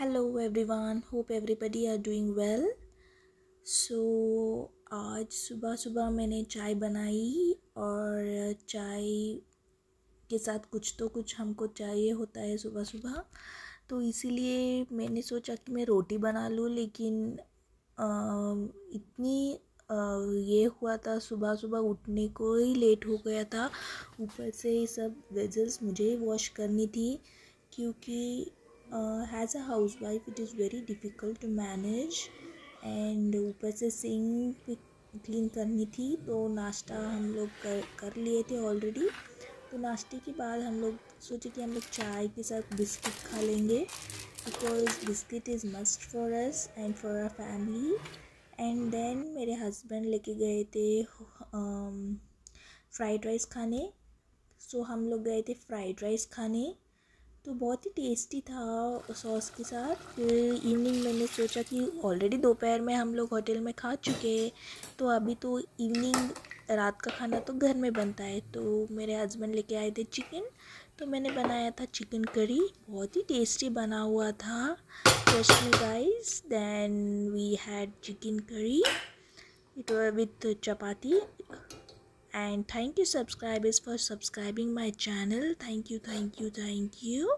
Hello everyone hope everybody are doing well so आज सुबह सुबह मैंने चाय बनाई और चाय के साथ कुछ तो कुछ हमको चाहिए होता है सुबह सुबह तो इसीलिए मैंने सोचा कि मैं रोटी बना लूँ लेकिन आ, इतनी आ, ये हुआ था सुबह सुबह उठने को ही लेट हो गया था। ऊपर से सब वेजल्स मुझे ही वॉश करनी थी क्योंकि has a house wife it is very difficult to manage and ऊपर से सिंक क्लीन करनी थी तो नाश्ता हम लोग कर कर लिए थे ऑलरेडी तो नाश्ते के बाद हम लोग सोचे कि हम लोग चाय के साथ बिस्किट खा लेंगे because biscuit is must for us and for our family and then मेरे हस्बैंड लेके गए थे फ्राइड राइस खाने सो so, हम लोग गए थे फ्राइड राइस खाने तो बहुत ही टेस्टी था सॉस के साथ। फिर इवनिंग मैंने सोचा कि ऑलरेडी दोपहर में हम लोग होटल में खा चुके तो अभी तो इवनिंग रात का खाना तो घर में बनता है। तो मेरे हस्बैंड लेके आए थे चिकन तो मैंने बनाया था चिकन करी बहुत ही टेस्टी बना हुआ था। Trust me guys then we had chicken curry it with chapati. And thank you subscribers for subscribing my channel. Thank you thank you thank you